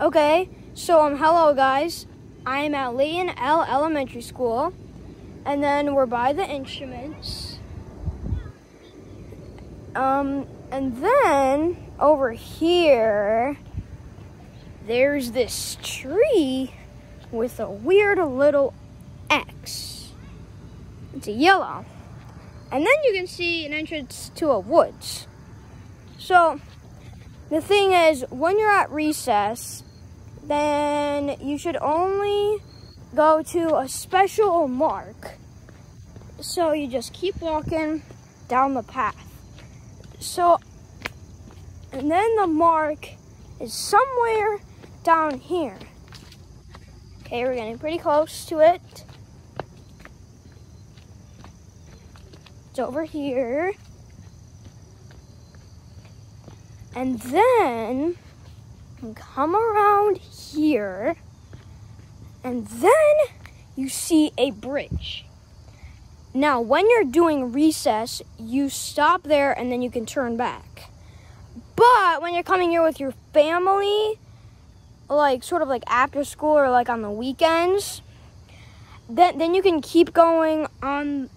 Okay, so um, hello guys. I am at Leighton L Elementary School, and then we're by the instruments. Um, and then over here, there's this tree with a weird little X. It's a yellow. And then you can see an entrance to a woods. So, the thing is, when you're at recess, then you should only go to a special mark. So you just keep walking down the path. So, and then the mark is somewhere down here. Okay, we're getting pretty close to it. It's over here. And then come around here, and then you see a bridge. Now, when you're doing recess, you stop there and then you can turn back. But when you're coming here with your family, like sort of like after school or like on the weekends, then then you can keep going on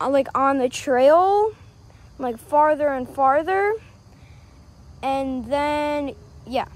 like on the trail like farther and farther. And then yeah.